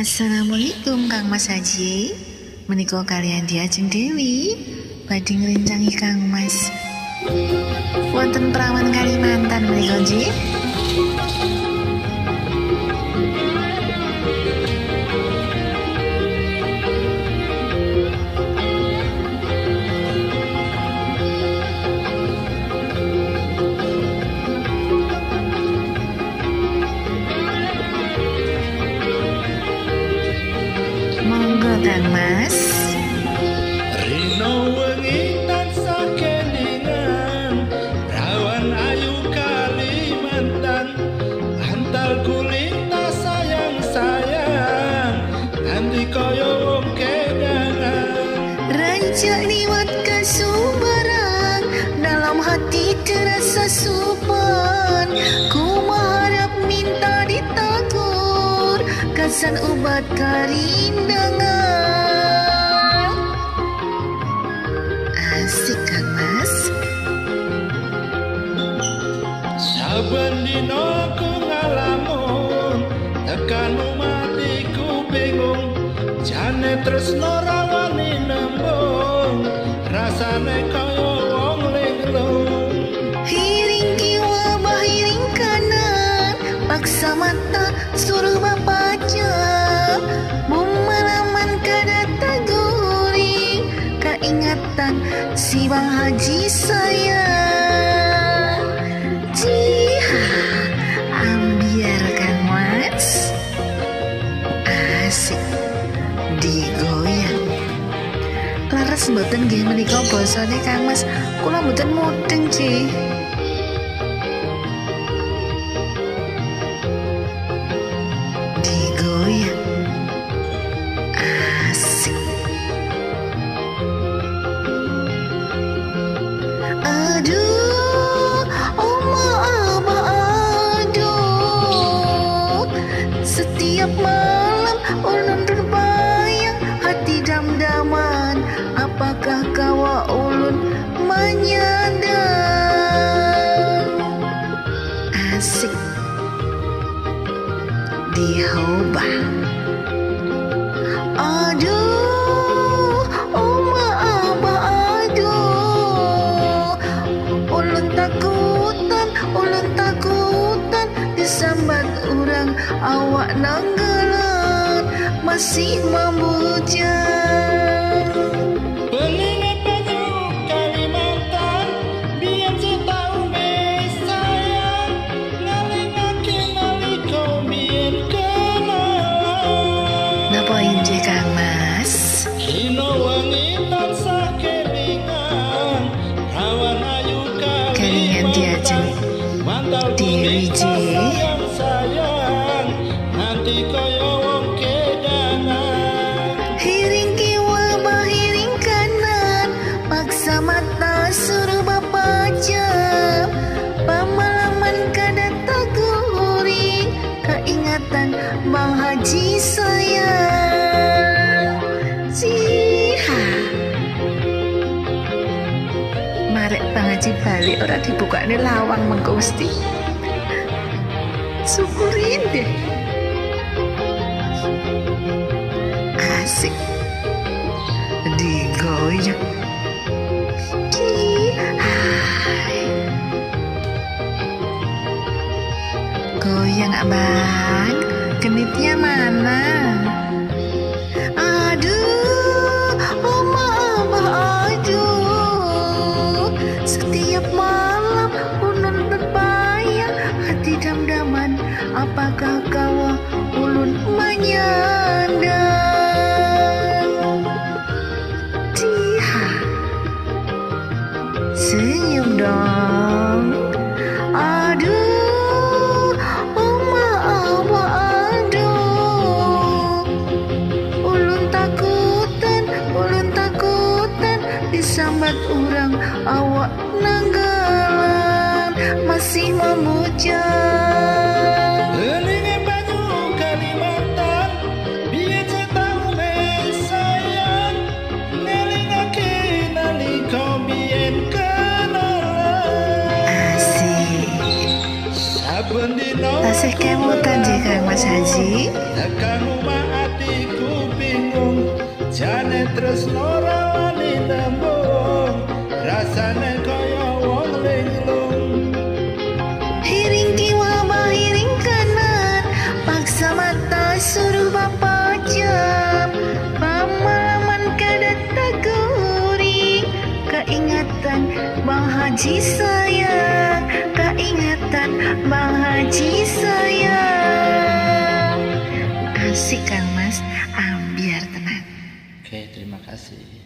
Assalamualaikum Kang Mas Haji. Menika kalian diajeng Dewi. Badhe ngrencangi Kang Mas. Wonten perawan Kalimantan menika nggih Kang Mas. Rino wengi tansah kelingan Rawan ayu Kalimantan Antal kulit tak sayang-sayang Nanti koyo wong kedangan Rancak liwat kasubaran Dalam hati terasa supan Ku mengharap minta ditakur. Kesan ubat karindangan Tekan umatiku bingung. Jane tresno rawani nembung. Rasane koyo wong linglung. Hiring kiwa bahiring kanan. Paksa mata suruh bapaca Memalaman kada taguri Keingatan si bang haji saya. Jiha Asik Digoyang Laras mboten nggih menika basane Kang Mas. Kula mboten mudeng, Ci. Digoyang. Asik. Aduh, oma aduh. Setiap malam Dihobah Aduh, oma abah aduh. Ulun takutan, ulun takutan Disambat orang awak nanggalan Masih membujang Kelingan diajeng Mantal Dewi kulit J. sayang sayang Nanti koyo wong kedangan Hiring kanan Paksa mata suruh kada taguri Keingatan Bang Haji saya balik ora dibukane lawang mengko Gusti. Syukurin deh Asik. Digoyang Goyang abang. Genitnya mana Apakah kau ulun menyandang? Jiha Senyum dong. Aduh Oma abah aduh. Ulun takutan Ulun takutan Disambat orang awak nanggalan. Masih memujang Tasih kemutan jika Mas Haji. Tekan rumah Jane tresno rawani tembung. Rasane kaya wong linglung. Hiring kiwa hiring kanan. Paksa mata suruh bapak jam Pemahaman kada taguri Keingatan Bang Haji sayang Keingatan Bang Haji sayang. Asik Kang Mas Ambiar tenang. Oke terima kasih